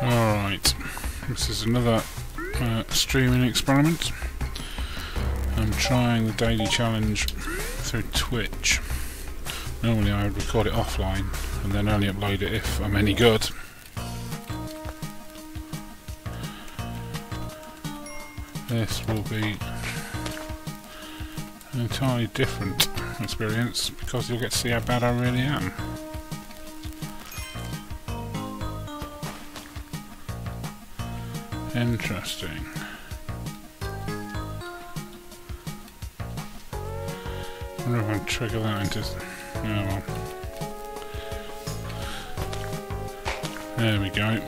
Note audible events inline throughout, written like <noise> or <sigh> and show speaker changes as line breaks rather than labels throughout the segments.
Alright, this is another uh, streaming experiment. I'm trying the daily challenge through Twitch. Normally I would record it offline and then only upload it if I'm any good. This will be an entirely different experience because you'll get to see how bad I really am. Interesting. I wonder if I trigger that into... Oh well. There we go.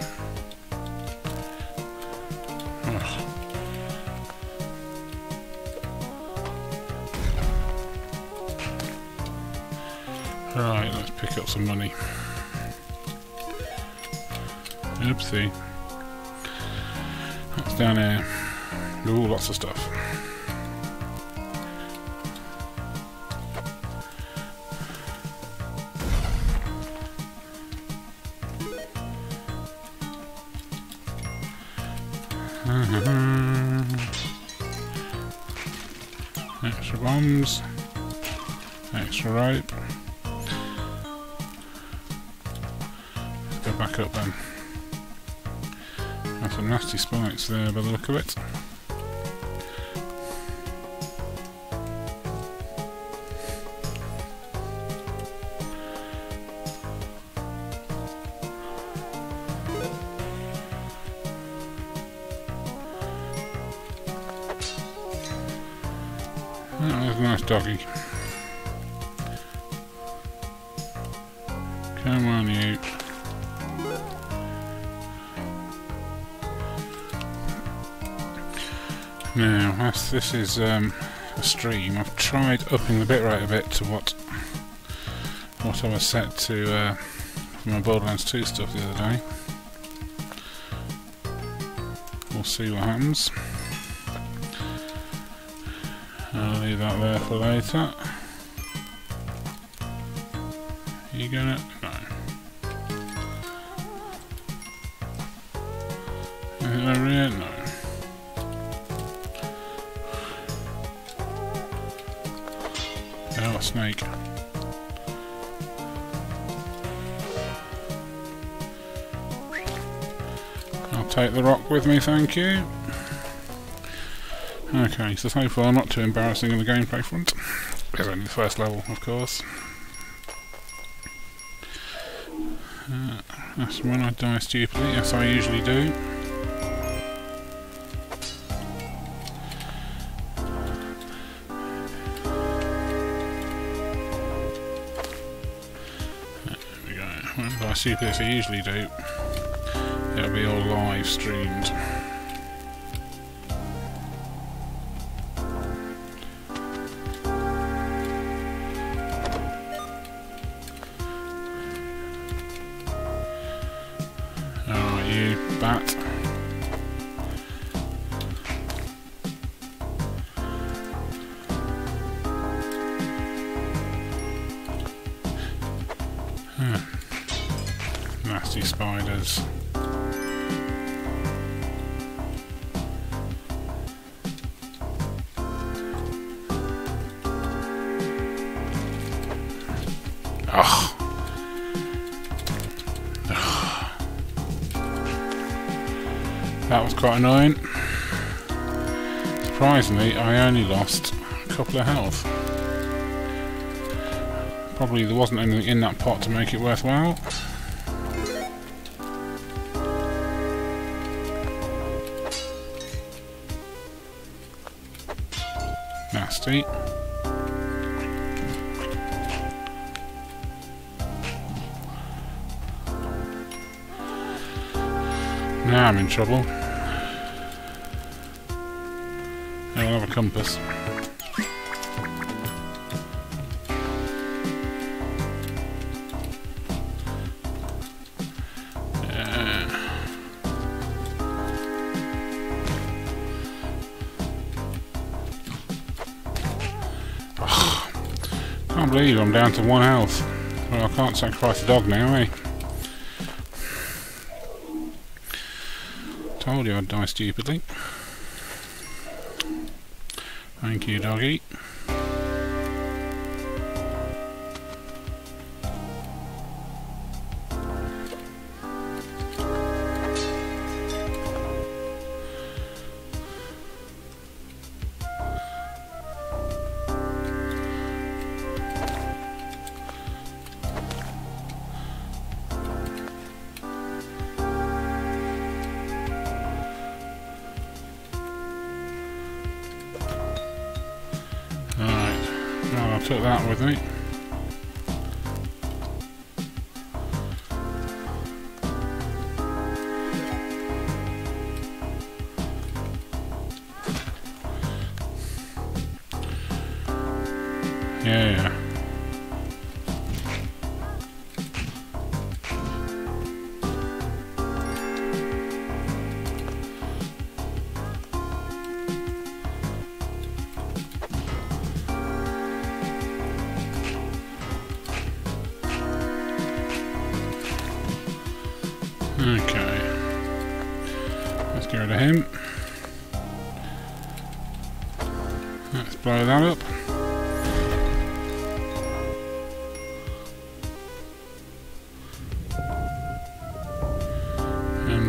Ugh. Right, let's pick up some money. Oopsie. Down here? Ooh, lots of stuff. Mm-hmm. Extra bombs. Extra rope. Let's go back up then. Some nasty spikes there by the look of it. Doggy. Come on, you. Now, this is um, a stream, I've tried upping the bitrate a bit to what what I was set to uh, for my Borderlands 2 stuff the other day. We'll see what happens. I'll leave that there for later. Are you gonna... no. Anything over here? No. Oh, a snake. I'll take the rock with me, thank you. Okay, so so far not too embarrassing in the gameplay front. It's only the first level, of course. Uh, that's when I die stupidly, yes I usually do. I stupidly, as I usually do, it'll be all live streamed. Ugh. That was quite annoying. Surprisingly, I only lost a couple of health. Probably there wasn't anything in that pot to make it worthwhile. Nasty. Now I'm in trouble. I don't have a compass. Ugh. Can't believe I'm down to one health. Well, I can't sacrifice the dog now, eh? You I'd die stupidly. Thank you, doggy. Took that with me. Yeah,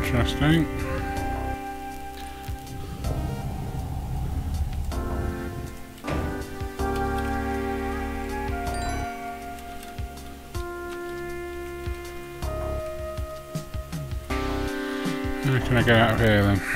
Interesting. How can I get out of here then?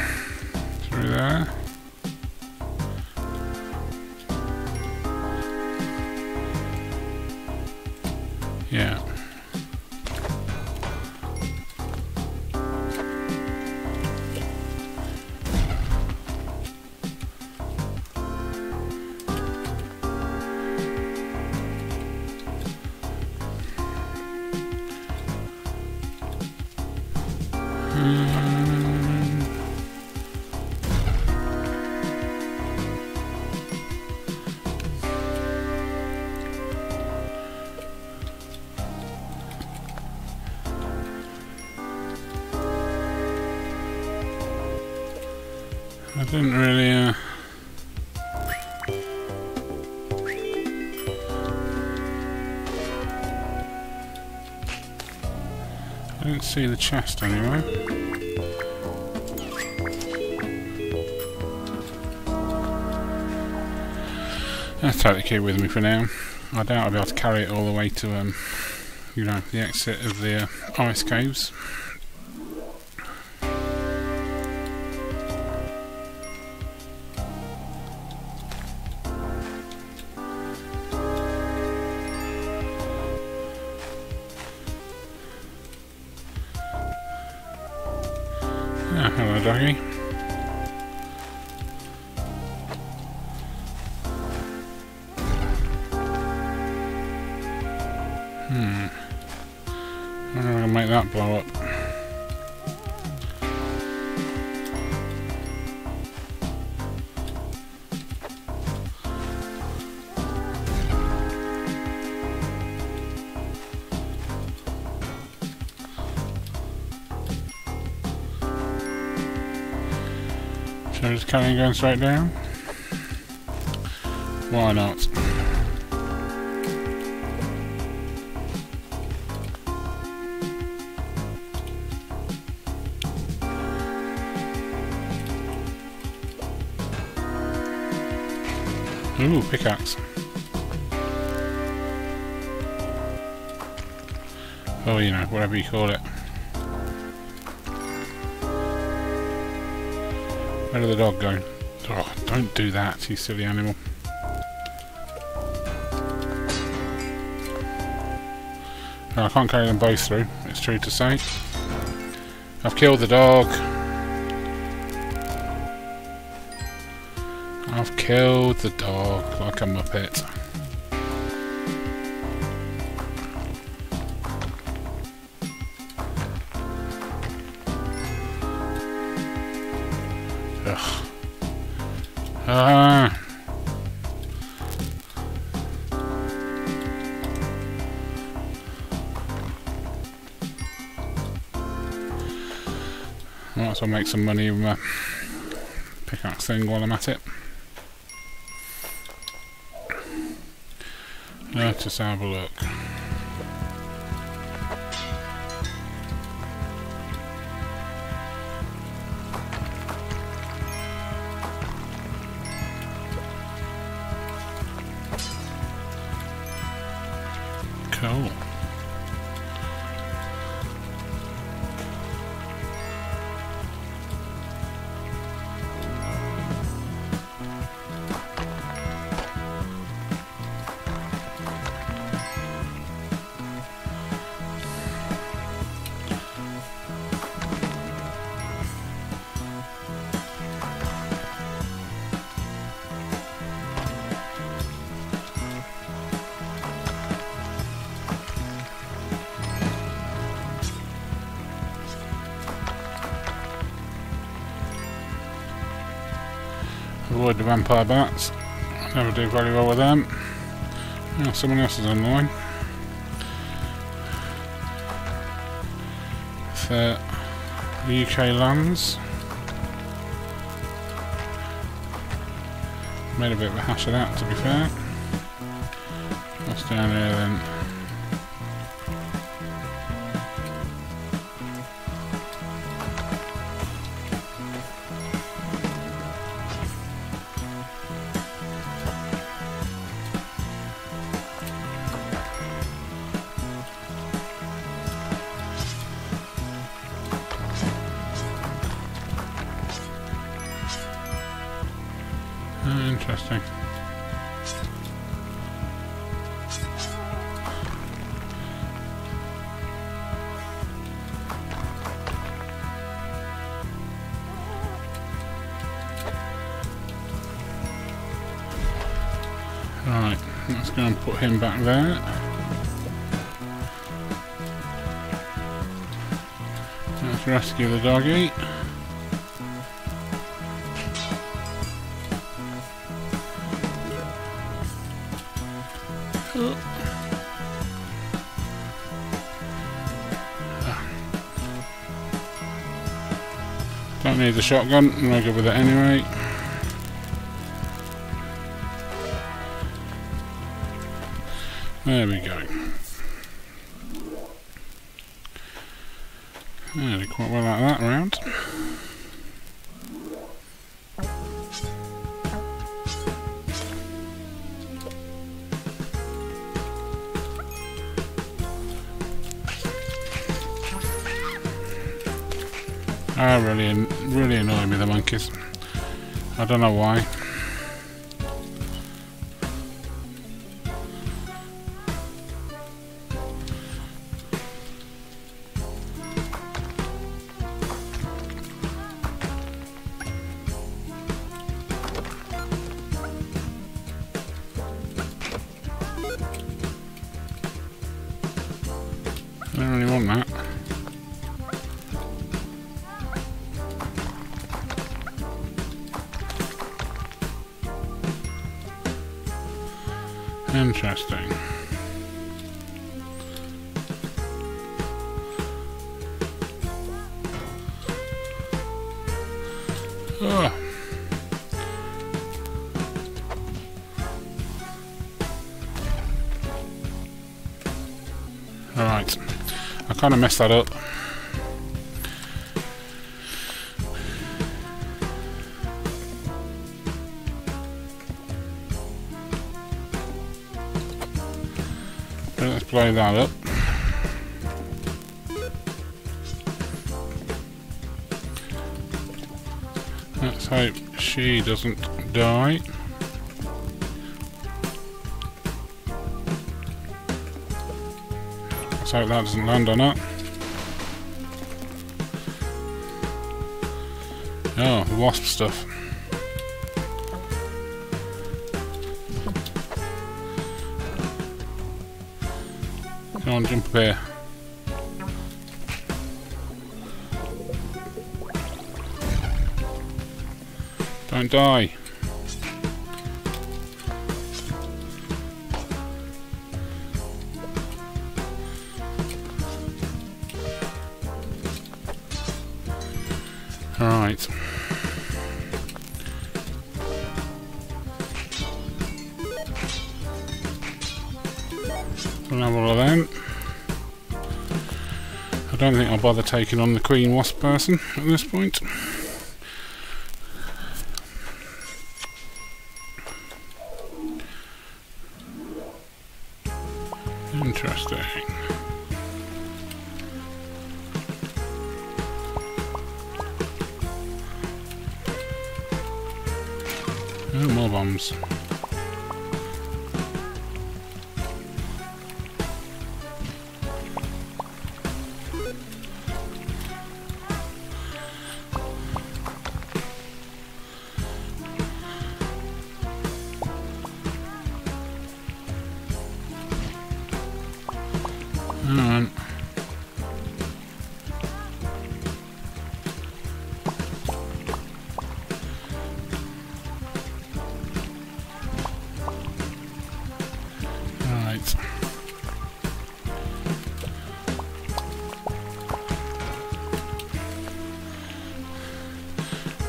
I didn't really uh, I didn't see the chest anyway. Let's take the key with me for now. I doubt I'll be able to carry it all the way to, um, you know, the exit of the uh, ice caves. I'm gonna make that blow up. So just carry going straight down? Why not? Ooh, pickaxe. Oh, you know, whatever you call it. Where did the dog go? Oh, don't do that, you silly animal. I can't carry them both through, it's true to say. I've killed the dog. I've the dog like a muppet. Ugh. Ah. Might as well make some money with my pickaxe thing while I'm at it. Let us just have a look. Cool. Avoid the vampire bats. Never do very well with them. Yeah, someone else is online. The UK lands. Made a bit of a hash of that to be fair. What's down here then? Interesting. Right, let's go and put him back there. Let's rescue the doggy. <sighs> Don't need the shotgun, I'm no good with it anyway. There we go. Ah, really, really annoy me, the monkeys. I don't know why. Oh. Alright. I kind of messed that up. Let's blow that up. She doesn't die. Let's hope that doesn't land on her. Oh, wasp stuff. Come on, jump up here. Don't die. Alright. We'll of them. I don't think I'll bother taking on the Queen Wasp person at this point.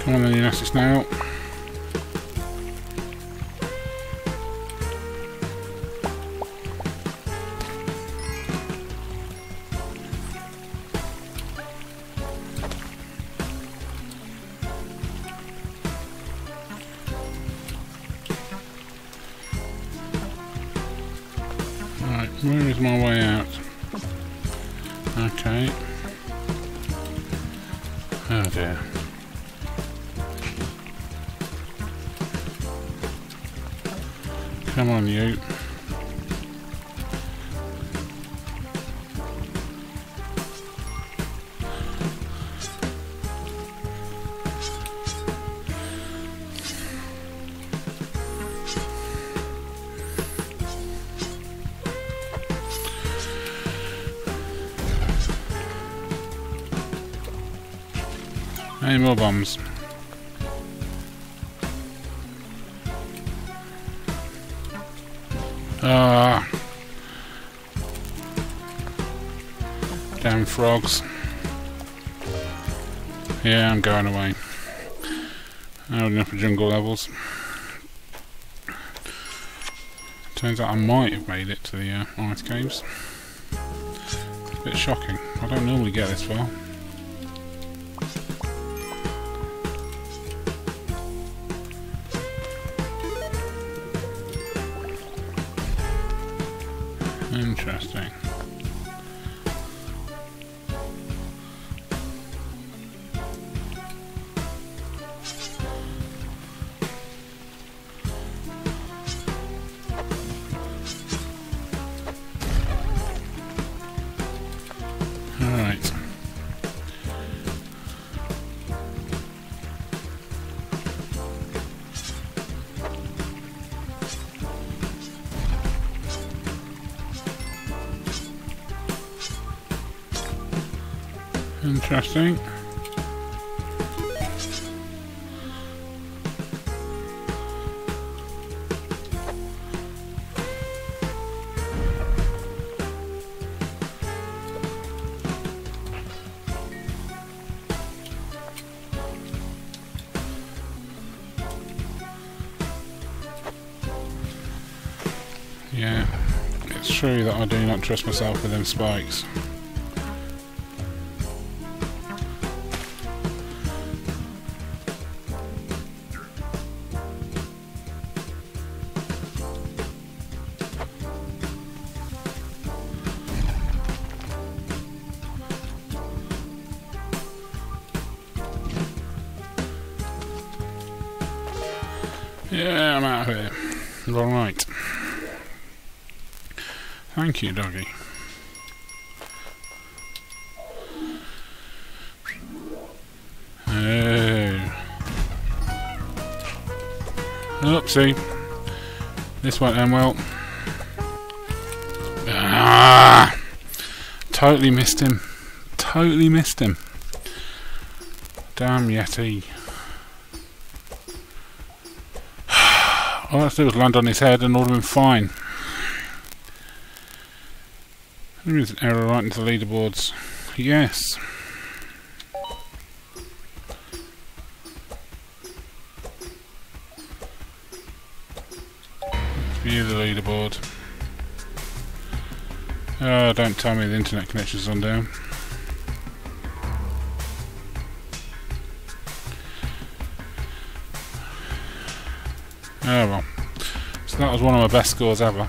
Come on the you nasty More bombs? Ah. Damn frogs. Yeah, I'm going away. I had enough of jungle levels. Turns out I might have made it to the uh, ice caves. A bit shocking. I don't normally get this far. Interesting. Interesting. Yeah, it's true that I do not trust myself with them spikes. Thank you, doggy. Oh. Oopsie. This won't end well. Ah! Totally missed him. Totally missed him. Damn Yeti. <sighs> All I had to do was land on his head and all would have been fine. There is an error right into the leaderboards. Yes. View the leaderboard. Oh, don't tell me the internet connection's on down. Oh well. So that was one of my best scores ever.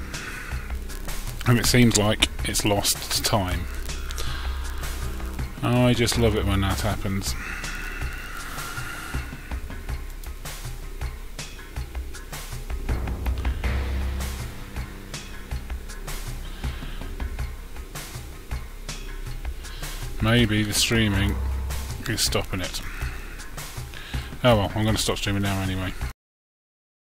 And it seems like it's lost time. I just love it when that happens. Maybe the streaming is stopping it. Oh well, I'm going to stop streaming now anyway.